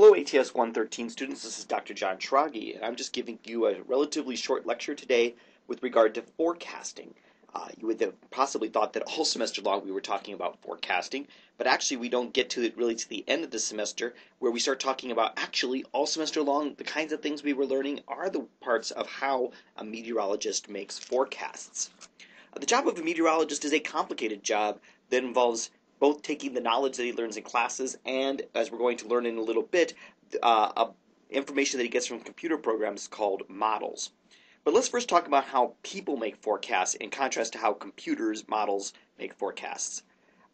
Hello ATS 113 students, this is Dr. Jon Schrage, and I'm just giving you a relatively short lecture today with regard to forecasting. Uh, you would have possibly thought that all semester long we were talking about forecasting, but actually we don't get to it really to the end of the semester where we start talking about actually all semester long the kinds of things we were learning are the parts of how a meteorologist makes forecasts. Uh, the job of a meteorologist is a complicated job that involves both taking the knowledge that he learns in classes and, as we're going to learn in a little bit, uh, information that he gets from computer programs called models. But let's first talk about how people make forecasts in contrast to how computers models make forecasts.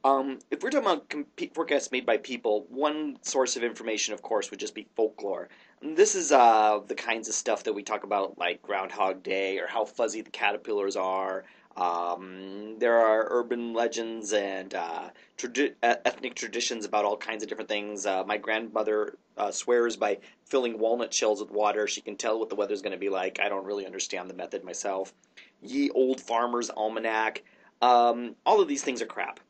Um, if we're talking about forecasts made by people, one source of information, of course, would just be folklore. And this is uh, the kinds of stuff that we talk about, like Groundhog Day, or how fuzzy the caterpillars are, um, there are urban legends and uh, tradi- ethnic traditions about all kinds of different things. Uh, my grandmother uh, swears by filling walnut shells with water, she can tell what the weather's going to be like. I don't really understand the method myself. Ye Old Farmer's Almanac. Um, all of these things are crap.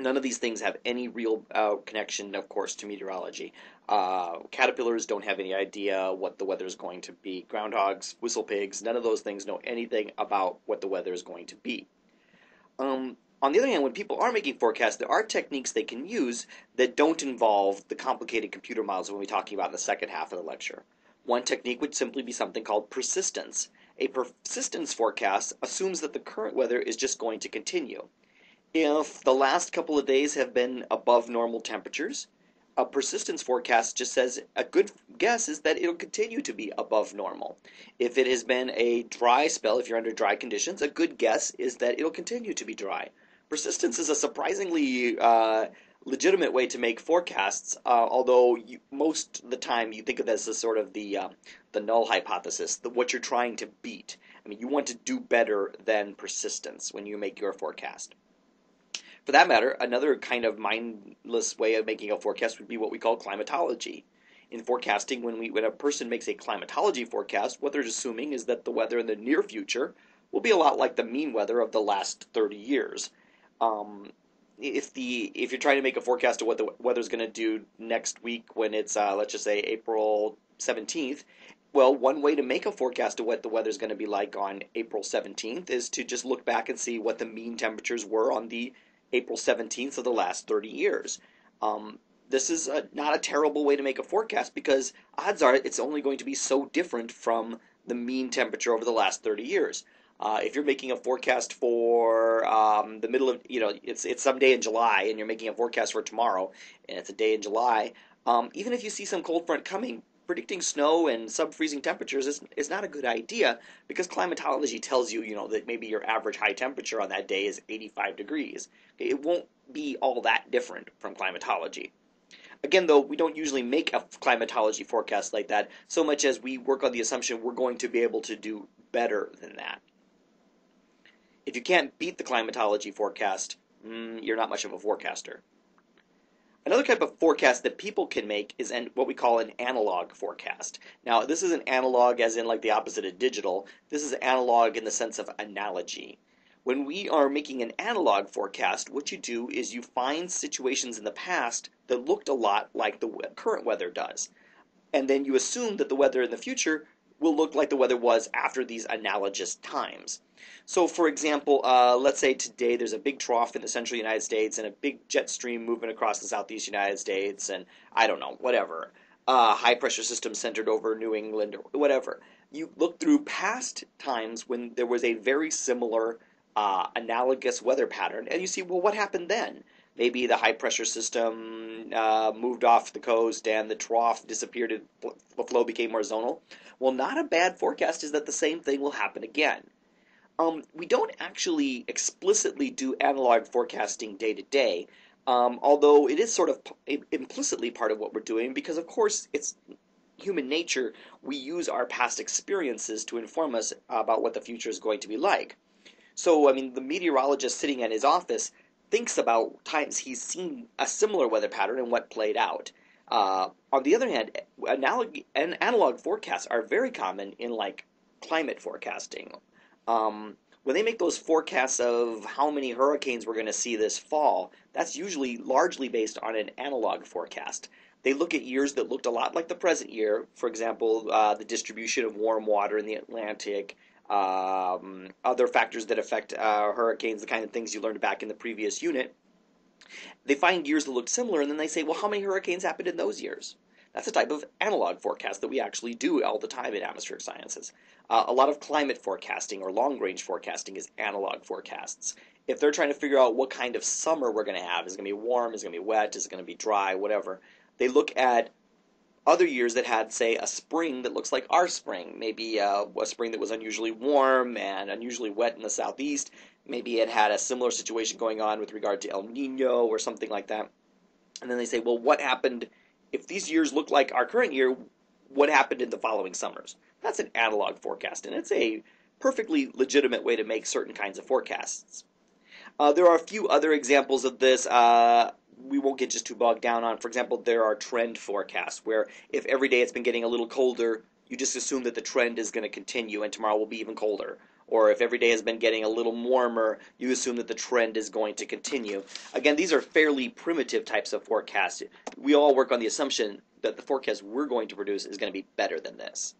None of these things have any real uh, connection, of course, to meteorology. Uh, caterpillars don't have any idea what the weather is going to be. Groundhogs, whistle pigs, none of those things know anything about what the weather is going to be. Um, on the other hand, when people are making forecasts, there are techniques they can use that don't involve the complicated computer models we'll be talking about in the second half of the lecture. One technique would simply be something called persistence. A persistence forecast assumes that the current weather is just going to continue. If the last couple of days have been above normal temperatures, a persistence forecast just says a good guess is that it'll continue to be above normal. If it has been a dry spell, if you're under dry conditions, a good guess is that it'll continue to be dry. Persistence is a surprisingly uh, legitimate way to make forecasts, uh, although you, most of the time you think of this as sort of the uh, the null hypothesis, the, what you're trying to beat. I mean, you want to do better than persistence when you make your forecast. For that matter, another kind of mindless way of making a forecast would be what we call climatology. In forecasting, when, we, when a person makes a climatology forecast, what they're assuming is that the weather in the near future will be a lot like the mean weather of the last 30 years. Um, if the if you're trying to make a forecast of what the weather's going to do next week when it's uh, let's just say April 17th, well, one way to make a forecast of what the weather's going to be like on April 17th is to just look back and see what the mean temperatures were on the April 17th of the last 30 years. Um, this is a, not a terrible way to make a forecast because odds are it's only going to be so different from the mean temperature over the last 30 years. Uh, if you're making a forecast for um, the middle of, you know, it's it's some day in July, and you're making a forecast for tomorrow, and it's a day in July. Um, even if you see some cold front coming, predicting snow and sub-freezing temperatures is, is not a good idea because climatology tells you, you know, that maybe your average high temperature on that day is 85 degrees. It won't be all that different from climatology. Again, though, we don't usually make a climatology forecast like that so much as we work on the assumption we're going to be able to do better than that. If you can't beat the climatology forecast, mm, you're not much of a forecaster. Another type of forecast that people can make is what we call an analog forecast. Now, this is an analog as in like the opposite of digital. This is analog in the sense of analogy. When we are making an analog forecast, what you do is you find situations in the past that looked a lot like the current weather does. And then you assume that the weather in the future will look like the weather was after these analogous times. So, for example, uh, let's say today there's a big trough in the central United States and a big jet stream moving across the southeast United States, and I don't know, whatever. Uh, high pressure system centered over New England or whatever. You look through past times when there was a very similar uh, analogous weather pattern, and you see, well, what happened then? Maybe the high pressure system uh, moved off the coast and the trough disappeared and the flow became more zonal. Well, not a bad forecast is that the same thing will happen again. Um, we don't actually explicitly do analog forecasting day to day, um, although it is sort of implicitly part of what we're doing because, of course, it's human nature. We use our past experiences to inform us about what the future is going to be like. So, I mean, the meteorologist sitting in his office thinks about times he's seen a similar weather pattern and what played out. Uh, on the other hand, analog and analog forecasts are very common in like climate forecasting um, when they make those forecasts of how many hurricanes we're going to see this fall, that's usually largely based on an analog forecast. They look at years that looked a lot like the present year. For example, uh, the distribution of warm water in the Atlantic, um, other factors that affect uh, hurricanes, the kind of things you learned back in the previous unit. They find years that look similar, and then they say, well, how many hurricanes happened in those years? That's a type of analog forecast that we actually do all the time in atmospheric sciences. Uh, a lot of climate forecasting or long range forecasting is analog forecasts. If they're trying to figure out what kind of summer we're going to have, is it going to be warm, is it going to be wet, is it going to be dry, whatever, they look at other years that had, say, a spring that looks like our spring. Maybe uh, a spring that was unusually warm and unusually wet in the southeast. Maybe it had a similar situation going on with regard to El Nino or something like that. And then they say, well, what happened if these years look like our current year? What happened in the following summers? That's an analog forecast, and it's a perfectly legitimate way to make certain kinds of forecasts. Uh, there are a few other examples of this. Uh, we won't get just too bogged down on. For example, there are trend forecasts where if every day it's been getting a little colder, you just assume that the trend is going to continue and tomorrow will be even colder. Or if every day has been getting a little warmer, you assume that the trend is going to continue. Again, these are fairly primitive types of forecasts. We all work on the assumption that the forecast we're going to produce is going to be better than this.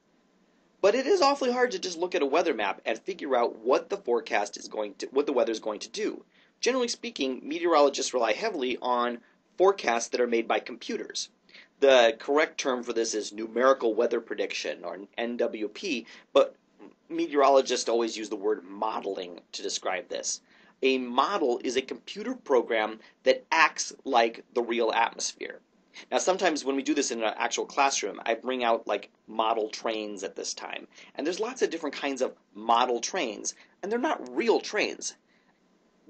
But it is awfully hard to just look at a weather map and figure out what the forecast is going to, what the weather is going to do. Generally speaking, meteorologists rely heavily on forecasts that are made by computers. The correct term for this is numerical weather prediction, or NWP, but meteorologists always use the word modeling to describe this. A model is a computer program that acts like the real atmosphere. Now, sometimes when we do this in an actual classroom, I bring out like model trains at this time. And there's lots of different kinds of model trains, and they're not real trains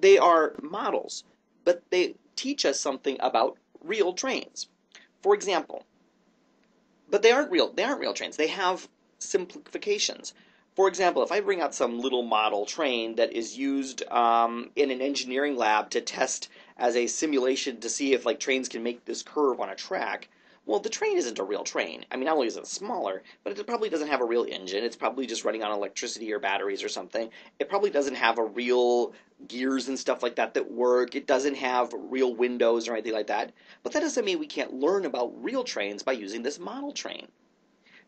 they are models, but they teach us something about real trains. For example, but they aren't real. They aren't real trains. They have simplifications. For example, if I bring out some little model train that is used um, in an engineering lab to test as a simulation to see if like trains can make this curve on a track, well, the train isn't a real train. I mean, not only is it smaller, but it probably doesn't have a real engine. It's probably just running on electricity or batteries or something. It probably doesn't have a real gears and stuff like that that work. It doesn't have real windows or anything like that. But that doesn't mean we can't learn about real trains by using this model train.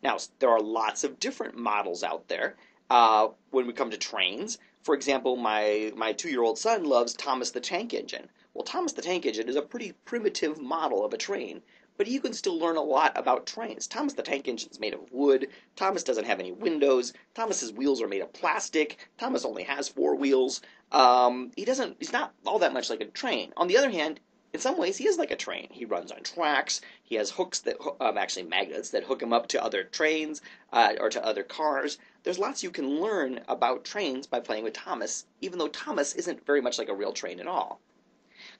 Now, there are lots of different models out there. Uh, when we come to trains, for example, my, my two year old son loves Thomas the Tank Engine. Well, Thomas the Tank Engine is a pretty primitive model of a train but you can still learn a lot about trains. Thomas the Tank Engine is made of wood. Thomas doesn't have any windows. Thomas's wheels are made of plastic. Thomas only has four wheels. Um, he doesn't. He's not all that much like a train. On the other hand, in some ways, he is like a train. He runs on tracks. He has hooks that, um, actually magnets that hook him up to other trains uh, or to other cars. There's lots you can learn about trains by playing with Thomas, even though Thomas isn't very much like a real train at all.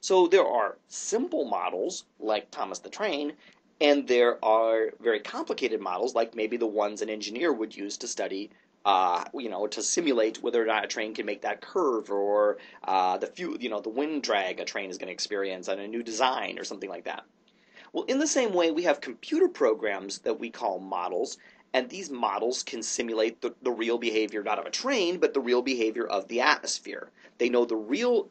So there are simple models like Thomas the Train, and there are very complicated models like maybe the ones an engineer would use to study uh, you know, to simulate whether or not a train can make that curve, or uh, the few, you know, the wind drag a train is going to experience on a new design, or something like that. Well, in the same way, we have computer programs that we call models, and these models can simulate the, the real behavior not of a train, but the real behavior of the atmosphere. They know the real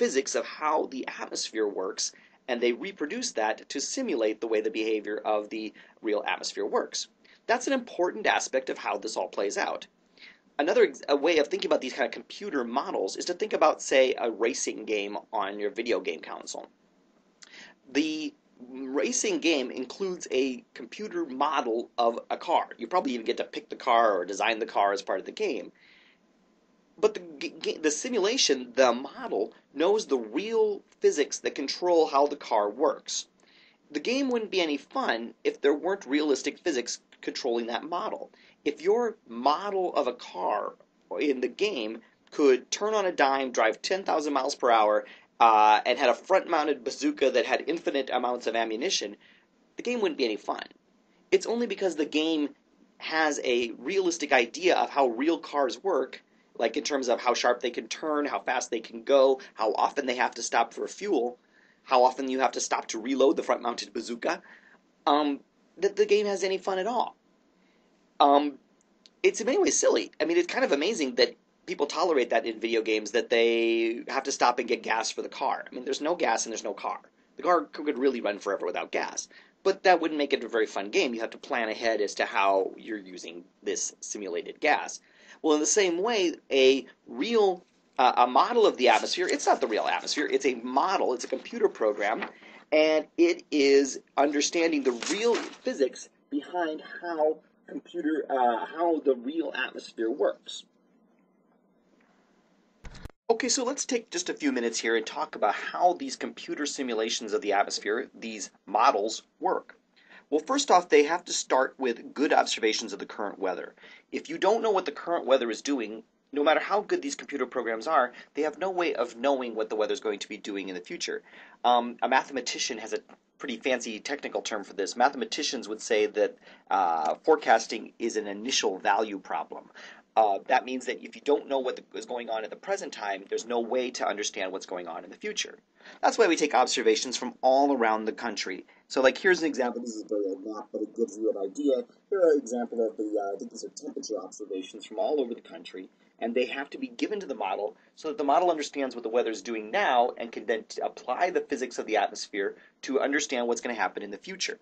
physics of how the atmosphere works, and they reproduce that to simulate the way the behavior of the real atmosphere works. That's an important aspect of how this all plays out. Another way of thinking about these kind of computer models is to think about, say, a racing game on your video game console. The racing game includes a computer model of a car. You probably even get to pick the car or design the car as part of the game. But the, the simulation, the model, knows the real physics that control how the car works. The game wouldn't be any fun if there weren't realistic physics controlling that model. If your model of a car in the game could turn on a dime, drive 10,000 miles per hour, uh, and had a front mounted bazooka that had infinite amounts of ammunition, the game wouldn't be any fun. It's only because the game has a realistic idea of how real cars work like in terms of how sharp they can turn, how fast they can go, how often they have to stop for fuel, how often you have to stop to reload the front mounted bazooka, um, that the game has any fun at all. Um, it's in many ways silly. I mean, it's kind of amazing that people tolerate that in video games that they have to stop and get gas for the car. I mean, there's no gas and there's no car. The car could really run forever without gas. But that wouldn't make it a very fun game. You have to plan ahead as to how you're using this simulated gas. Well, in the same way, a real uh, a model of the atmosphere, it's not the real atmosphere, it's a model, it's a computer program, and it is understanding the real physics behind how computer uh, how the real atmosphere works. Okay, so let's take just a few minutes here and talk about how these computer simulations of the atmosphere, these models, work. Well, first off, they have to start with good observations of the current weather. If you don't know what the current weather is doing, no matter how good these computer programs are, they have no way of knowing what the weather is going to be doing in the future. Um, a mathematician has a pretty fancy technical term for this. Mathematicians would say that uh, forecasting is an initial value problem. Uh, that means that if you don't know what the, is going on at the present time, there's no way to understand what's going on in the future. That's why we take observations from all around the country. So, like, here's an example. This is very old map, but it gives you an idea. Here are an example of the, uh, I think these are temperature observations from all over the country, and they have to be given to the model so that the model understands what the weather is doing now and can then apply the physics of the atmosphere to understand what's going to happen in the future.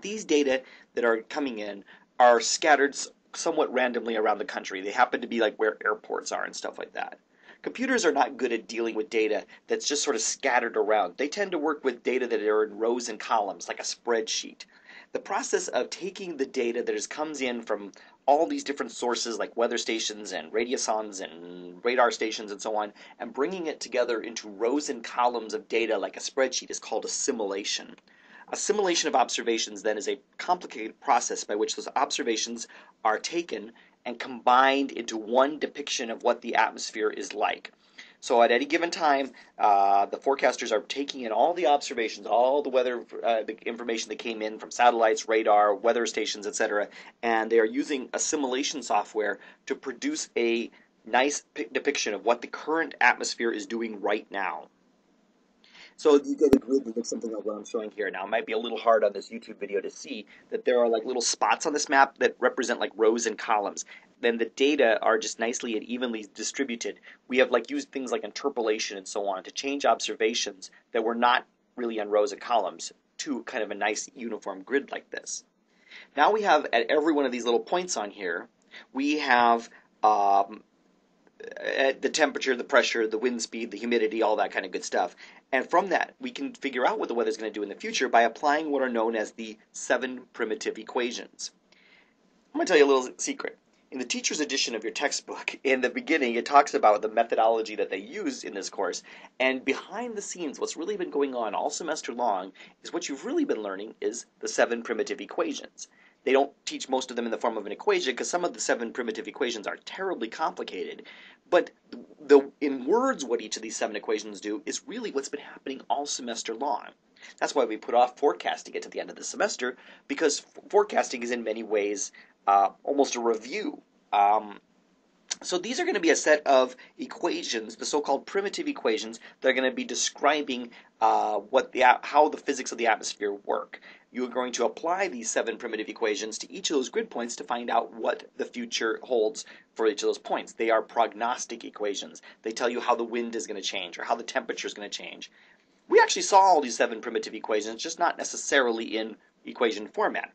These data that are coming in are scattered somewhat randomly around the country. They happen to be like where airports are and stuff like that. Computers are not good at dealing with data that's just sort of scattered around. They tend to work with data that are in rows and columns, like a spreadsheet. The process of taking the data that is, comes in from all these different sources like weather stations and radiosondes and radar stations and so on, and bringing it together into rows and columns of data like a spreadsheet is called assimilation. Assimilation of observations then is a complicated process by which those observations are taken and combined into one depiction of what the atmosphere is like. So at any given time, uh, the forecasters are taking in all the observations, all the weather uh, the information that came in from satellites, radar, weather stations, etc., and they are using assimilation software to produce a nice depiction of what the current atmosphere is doing right now. So you get a grid that looks something like what I'm showing here. Now, it might be a little hard on this YouTube video to see that there are like little spots on this map that represent like rows and columns. Then the data are just nicely and evenly distributed. We have like used things like interpolation and so on to change observations that were not really on rows and columns to kind of a nice uniform grid like this. Now we have at every one of these little points on here, we have um, Uh, the temperature, the pressure, the wind speed, the humidity, all that kind of good stuff. And from that, we can figure out what the weather is going to do in the future by applying what are known as the seven primitive equations. I'm going to tell you a little secret. In the teacher's edition of your textbook, in the beginning, it talks about the methodology that they use in this course. And behind the scenes, what's really been going on all semester long is what you've really been learning is the seven primitive equations. They don't teach most of them in the form of an equation because some of the seven primitive equations are terribly complicated. But the in words, what each of these seven equations do is really what's been happening all semester long. That's why we put off forecasting it to the end of the semester because forecasting is in many ways uh, almost a review. Um, so these are going to be a set of equations, the so-called primitive equations, that are going to be describing uh, what the how the physics of the atmosphere work you are going to apply these seven primitive equations to each of those grid points to find out what the future holds for each of those points. They are prognostic equations. They tell you how the wind is going to change or how the temperature is going to change. We actually saw all these seven primitive equations, just not necessarily in equation format.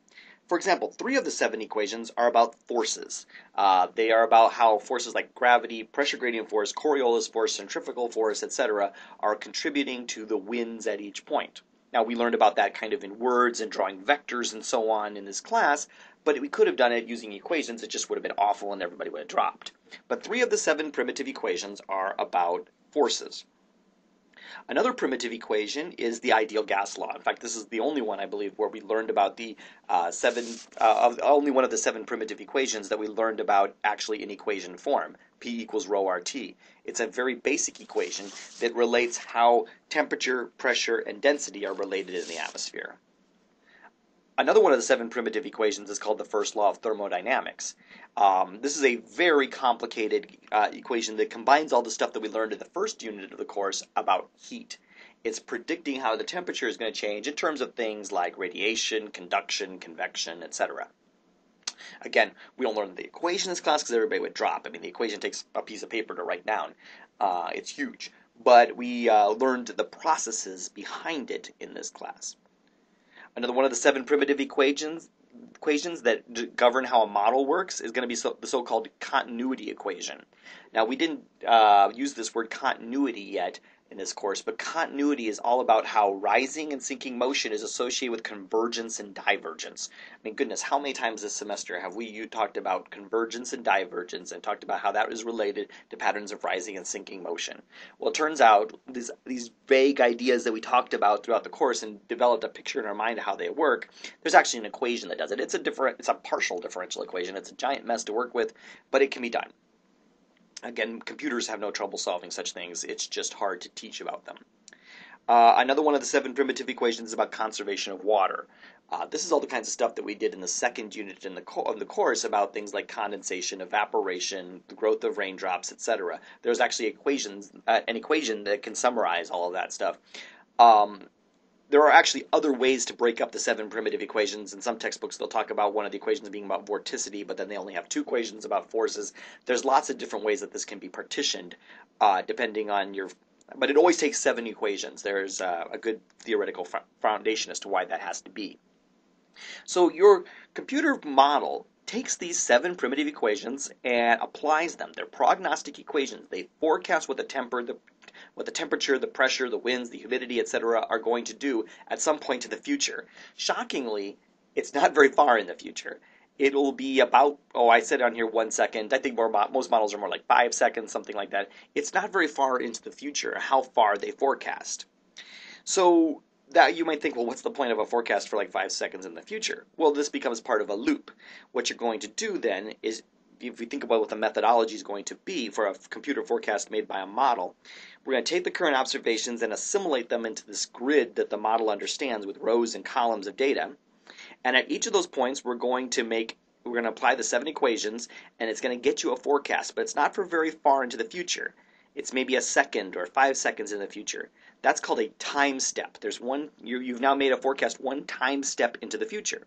For example, three of the seven equations are about forces. Uh, they are about how forces like gravity, pressure gradient force, Coriolis force, centrifugal force, etc., are contributing to the winds at each point. Now, we learned about that kind of in words and drawing vectors and so on in this class, but we could have done it using equations. It just would have been awful and everybody would have dropped. But three of the seven primitive equations are about forces. Another primitive equation is the ideal gas law. In fact, this is the only one, I believe, where we learned about the uh, seven, uh, only one of the seven primitive equations that we learned about actually in equation form. P equals rho RT. It's a very basic equation that relates how temperature, pressure, and density are related in the atmosphere. Another one of the seven primitive equations is called the first law of thermodynamics. Um, this is a very complicated uh, equation that combines all the stuff that we learned in the first unit of the course about heat. It's predicting how the temperature is going to change in terms of things like radiation, conduction, convection, etc. Again, we don't learn the equation in this class because everybody would drop. I mean, the equation takes a piece of paper to write down. Uh, it's huge. but we uh, learned the processes behind it in this class. Another one of the seven primitive equations equations that govern how a model works is going to be so, the so-called continuity equation. Now, we didn't uh, use this word continuity yet in this course, but continuity is all about how rising and sinking motion is associated with convergence and divergence. I mean, goodness, how many times this semester have we you talked about convergence and divergence and talked about how that is related to patterns of rising and sinking motion? Well, it turns out these, these vague ideas that we talked about throughout the course and developed a picture in our mind of how they work, there's actually an equation that does it. It's a different, it's a partial differential equation. It's a giant mess to work with, but it can be done. Again, computers have no trouble solving such things. It's just hard to teach about them. Uh, another one of the seven primitive equations is about conservation of water. Uh, this is all the kinds of stuff that we did in the second unit in the co- of the course about things like condensation, evaporation, the growth of raindrops, etc. There's actually equations, uh, an equation that can summarize all of that stuff. Um, there are actually other ways to break up the seven primitive equations. In some textbooks, they'll talk about one of the equations being about vorticity, but then they only have two equations about forces. There's lots of different ways that this can be partitioned, uh, depending on your. But it always takes seven equations. There's uh, a good theoretical foundation as to why that has to be. So your computer model takes these seven primitive equations and applies them. They're prognostic equations. They forecast what the temper, the what the temperature, the pressure, the winds, the humidity, etc., are going to do at some point in the future. Shockingly, it's not very far in the future. It'll be about, oh, I said on here one second. I think more most models are more like five seconds, something like that. It's not very far into the future how far they forecast. So that you might think, well, what's the point of a forecast for like five seconds in the future? Well, this becomes part of a loop. What you're going to do then is if we think about what the methodology is going to be for a computer forecast made by a model, we're going to take the current observations and assimilate them into this grid that the model understands with rows and columns of data. And at each of those points, we're going to make we're going to apply the seven equations, and it's going to get you a forecast, but it's not for very far into the future. It's maybe a second or five seconds in the future. That's called a time step. There's one you, you've now made a forecast one time step into the future.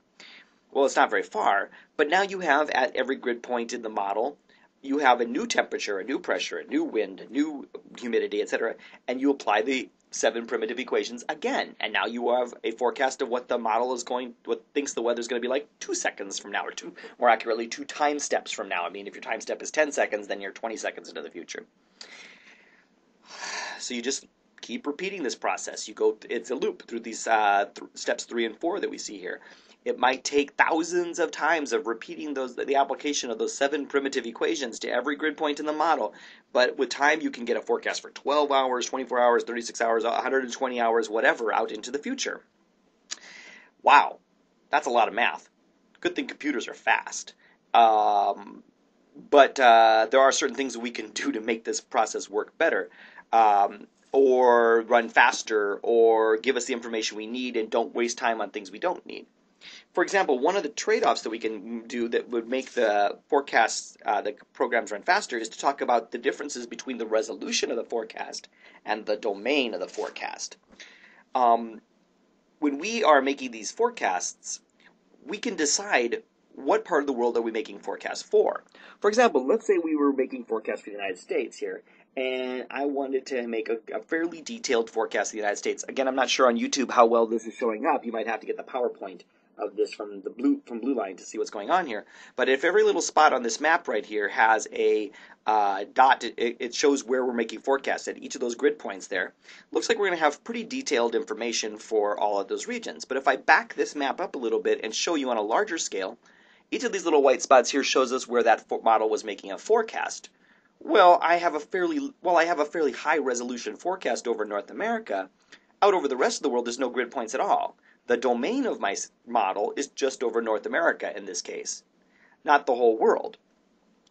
Well, it's not very far, but now you have at every grid point in the model, you have a new temperature, a new pressure, a new wind, a new humidity, etc., and you apply the seven primitive equations again, and now you have a forecast of what the model is going, what thinks the weather is going to be like two seconds from now, or two, more accurately, two time steps from now. I mean, if your time step is 10 seconds, then you're 20 seconds into the future. So you just keep repeating this process. You go, it's a loop through these uh, th- steps three and four that we see here. It might take thousands of times of repeating those the application of those seven primitive equations to every grid point in the model. But with time, you can get a forecast for 12 hours, 24 hours, 36 hours, 120 hours, whatever, out into the future. Wow, that's a lot of math. Good thing computers are fast. Um, but uh, there are certain things we can do to make this process work better. Um, or run faster, or give us the information we need and don't waste time on things we don't need. For example, one of the trade-offs that we can do that would make the forecasts, uh, the programs run faster, is to talk about the differences between the resolution of the forecast and the domain of the forecast. Um, when we are making these forecasts, we can decide what part of the world are we making forecasts for. For example, let's say we were making forecasts for the United States here, and I wanted to make a, a, fairly detailed forecast of the United States. Again, I'm not sure on YouTube how well this is showing up. You might have to get the PowerPoint of this from the blue from blue line to see what's going on here. But if every little spot on this map right here has a uh, dot, it, it, shows where we're making forecasts at each of those grid points there. Looks like we're going to have pretty detailed information for all of those regions. But if I back this map up a little bit and show you on a larger scale, each of these little white spots here shows us where that model was making a forecast. Well, I have a fairly well, I have a fairly high resolution forecast over North America. Out over the rest of the world, there's no grid points at all. The domain of my model is just over North America in this case, not the whole world.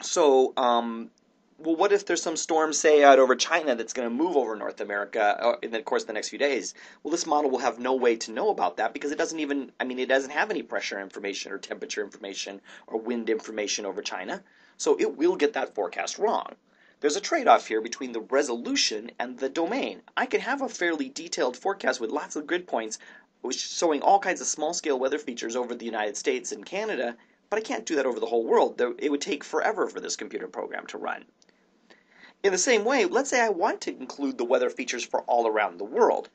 So, um, well, what if there's some storm, say, out over China that's going to move over North America uh, in the course of the next few days? Well, this model will have no way to know about that because it doesn't even, I mean, it doesn't have any pressure information or temperature information or wind information over China. So it will get that forecast wrong. There's a trade off here between the resolution and the domain. I can have a fairly detailed forecast with lots of grid points showing all kinds of small scale weather features over the United States and Canada, but I can't do that over the whole world. It would take forever for this computer program to run. In the same way, let's say I want to include the weather features for all around the world.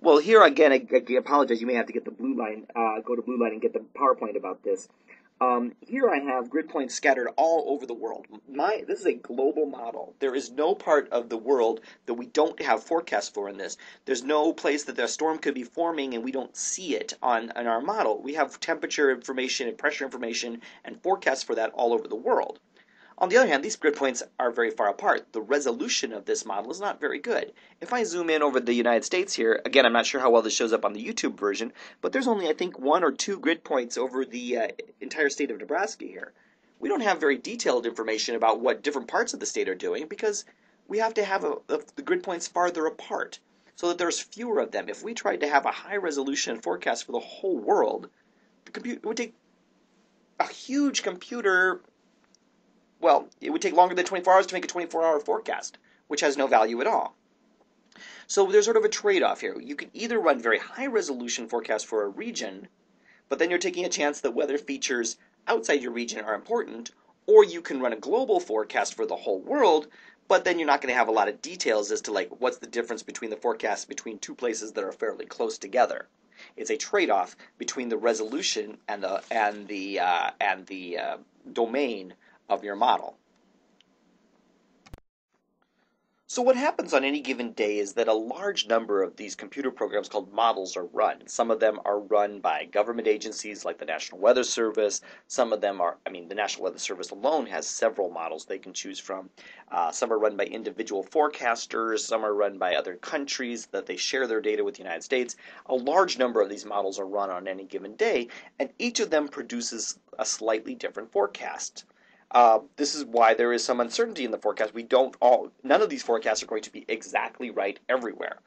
Well, here again, I, apologize. You may have to get the blue line, uh, go to blue line and get the PowerPoint about this. Um, here I have grid points scattered all over the world. My this is a global model. There is no part of the world that we don't have forecasts for in this. There's no place that the storm could be forming and we don't see it on, on our model. We have temperature information and pressure information and forecasts for that all over the world. On the other hand, these grid points are very far apart. The resolution of this model is not very good. If I zoom in over the United States here, again, I'm not sure how well this shows up on the YouTube version, but there's only, I think, one or two grid points over the uh, entire state of Nebraska here. We don't have very detailed information about what different parts of the state are doing because we have to have a, a, the grid points farther apart so that there's fewer of them. If we tried to have a high resolution forecast for the whole world, the compute, it would take a huge computer well, it would take longer than 24 hours to make a 24 hour forecast, which has no value at all. So there's sort of a trade off here. You can either run very high resolution forecasts for a region, but then you're taking a chance that weather features outside your region are important, or you can run a global forecast for the whole world, but then you're not going to have a lot of details as to like what's the difference between the forecasts between two places that are fairly close together. It's a trade-off between the resolution and the and the uh, and the uh, domain of your model. So what happens on any given day is that a large number of these computer programs called models are run. Some of them are run by government agencies like the National Weather Service. Some of them are, I mean, the National Weather Service alone has several models they can choose from. Uh, some are run by individual forecasters. Some are run by other countries that they share their data with the United States. A large number of these models are run on any given day, and each of them produces a slightly different forecast. Uh, this is why there is some uncertainty in the forecast. We don't all, none of these forecasts are going to be exactly right everywhere.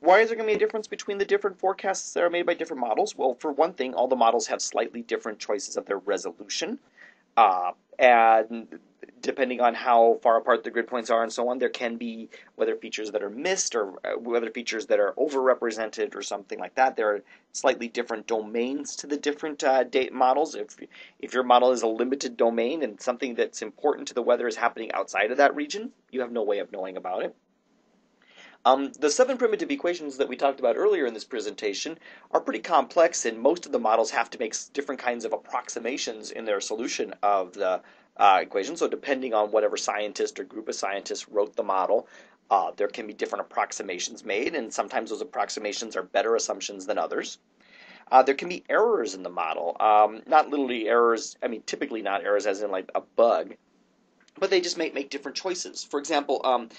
Why is there going to be a difference between the different forecasts that are made by different models? Well, for one thing, all the models have slightly different choices of their resolution. Uh, and depending on how far apart the grid points are and so on, there can be weather features that are missed or uh, weather features that are overrepresented or something like that. There are slightly different domains to the different uh, date models. If if your model is a limited domain and something that's important to the weather is happening outside of that region, you have no way of knowing about it. Um, the seven primitive equations that we talked about earlier in this presentation are pretty complex, and most of the models have to make different kinds of approximations in their solution of the uh, equation. So depending on whatever scientist or group of scientists wrote the model, uh, there can be different approximations made, and sometimes those approximations are better assumptions than others. Uh, there can be errors in the model. Um, not literally errors, I mean, typically not errors as in like a bug, but they just make, make different choices. For example, um,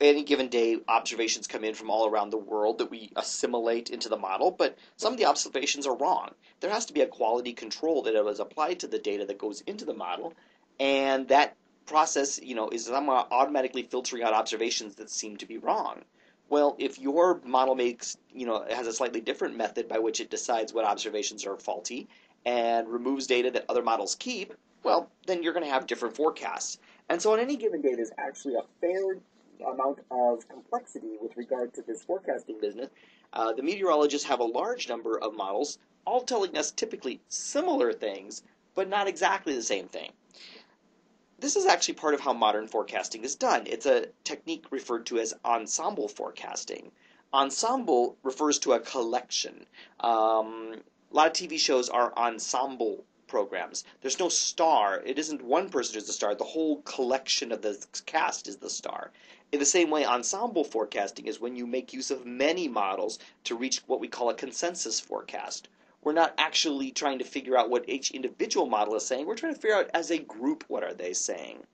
any given day, observations come in from all around the world that we assimilate into the model, but some of the observations are wrong. There has to be a quality control that is applied to the data that goes into the model, and that process, you know, is somehow automatically filtering out observations that seem to be wrong. Well, if your model makes, you know, has a slightly different method by which it decides what observations are faulty and removes data that other models keep, well, then you're going to have different forecasts. And so on any given day, there's actually a fair amount of complexity with regard to this forecasting business. Uh, the meteorologists have a large number of models, all telling us typically similar things, but not exactly the same thing. This is actually part of how modern forecasting is done. It's a technique referred to as ensemble forecasting. Ensemble refers to a collection. Um, a lot of TV shows are ensemble programs. There's no star. It isn't one person who's the star. The whole collection of the cast is the star. In the same way, ensemble forecasting is when you make use of many models to reach what we call a consensus forecast. We're not actually trying to figure out what each individual model is saying. We're trying to figure out as a group what are they saying.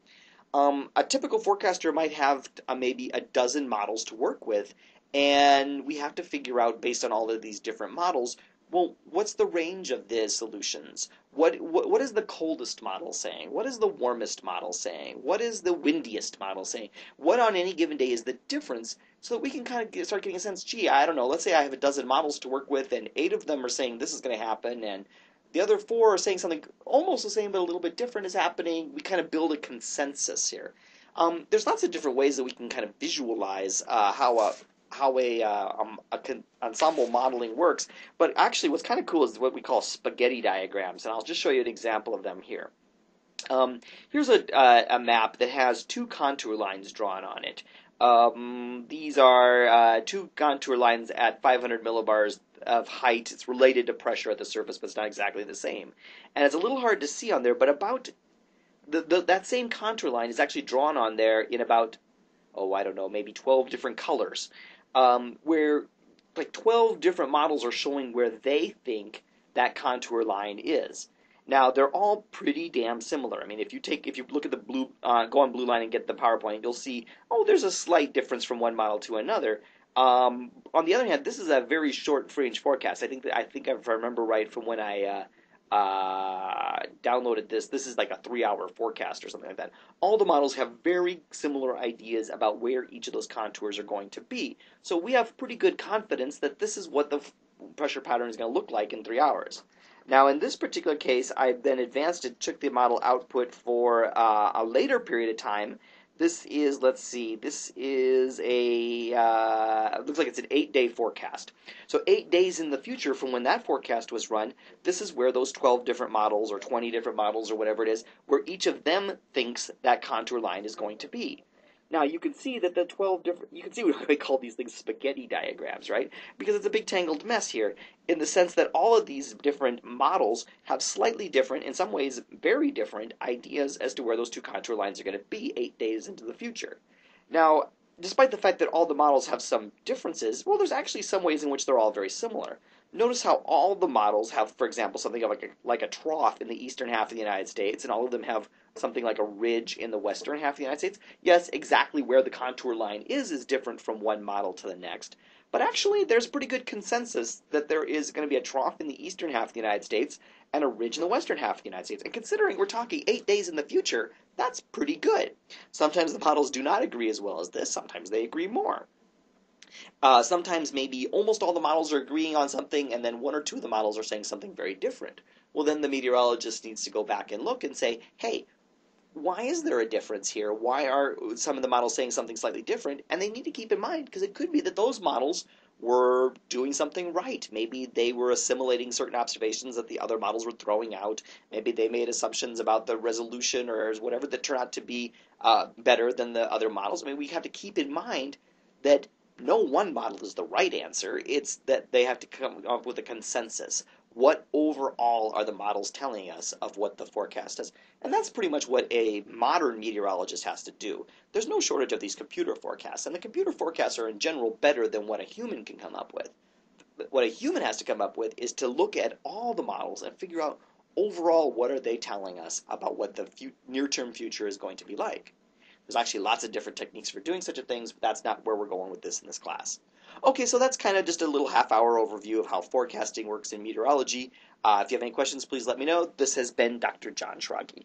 Um, a typical forecaster might have uh, maybe a dozen models to work with, and we have to figure out based on all of these different models well, what's the range of the solutions? What, what, what is the coldest model saying? What is the warmest model saying? What is the windiest model saying? What on any given day is the difference so that we can kind of get, start getting a sense, gee, I don't know, let's say I have a dozen models to work with and eight of them are saying this is going to happen and the other four are saying something almost the same but a little bit different is happening. We kind of build a consensus here. Um, there's lots of different ways that we can kind of visualize uh, how a how a, uh, um, a con- ensemble modeling works. But actually, what's kind of cool is what we call spaghetti diagrams, and I'll just show you an example of them here. Um, here's a, uh, a map that has two contour lines drawn on it. Um, these are uh, two contour lines at 500 millibars of height. It's related to pressure at the surface, but it's not exactly the same. And it's a little hard to see on there, but about the, the, that same contour line is actually drawn on there in about, oh, I don't know, maybe 12 different colors, um, where like 12 different models are showing where they think that contour line is. Now they're all pretty damn similar. I mean, if you take if you look at the blue, uh, go on Blue Line and get the PowerPoint, you'll see oh, there's a slight difference from one model to another. Um, on the other hand, this is a very short range forecast. I think that I think if I remember right from when I uh, uh, downloaded this, this is like a three-hour forecast or something like that. All the models have very similar ideas about where each of those contours are going to be. So we have pretty good confidence that this is what the pressure pattern is going to look like in three hours. Now, in this particular case, I then advanced it, took the model output for uh, a later period of time. This is, let's see, this is a, uh, looks like it's an eight day forecast. So, eight days in the future from when that forecast was run, this is where those 12 different models or 20 different models or whatever it is, where each of them thinks that contour line is going to be. Now you can see that the 12 different, you can see why we call these things spaghetti diagrams, right? Because it's a big tangled mess here in the sense that all of these different models have slightly different, in some ways very different, ideas as to where those two contour lines are going to be eight days into the future. Now, despite the fact that all the models have some differences, well, there's actually some ways in which they're all very similar. Notice how all the models have, for example, something like a, like a trough in the eastern half of the United States, and all of them have something like a ridge in the western half of the United States. Yes, exactly where the contour line is is different from one model to the next. But actually, there's pretty good consensus that there is going to be a trough in the eastern half of the United States and a ridge in the western half of the United States. And considering we're talking eight days in the future, that's pretty good. Sometimes the models do not agree as well as this, sometimes they agree more. Uh, sometimes maybe almost all the models are agreeing on something, and then one or two of the models are saying something very different. Well, then the meteorologist needs to go back and look and say, hey, why is there a difference here? Why are some of the models saying something slightly different? And they need to keep in mind because it could be that those models were doing something right. Maybe they were assimilating certain observations that the other models were throwing out. Maybe they made assumptions about the resolution or whatever that turned out to be uh, better than the other models. I mean, we have to keep in mind that no one model is the right answer. It's that they have to come up with a consensus. What overall are the models telling us of what the forecast is? And that's pretty much what a modern meteorologist has to do. There's no shortage of these computer forecasts, and the computer forecasts are in general better than what a human can come up with. What a human has to come up with is to look at all the models and figure out overall what are they telling us about what the near-term future is going to be like. There's actually lots of different techniques for doing such a things, but that's not where we're going with this in this class. Okay, so that's kind of just a little half hour overview of how forecasting works in meteorology. Uh, if you have any questions, please let me know. This has been Dr. Jon Schrage.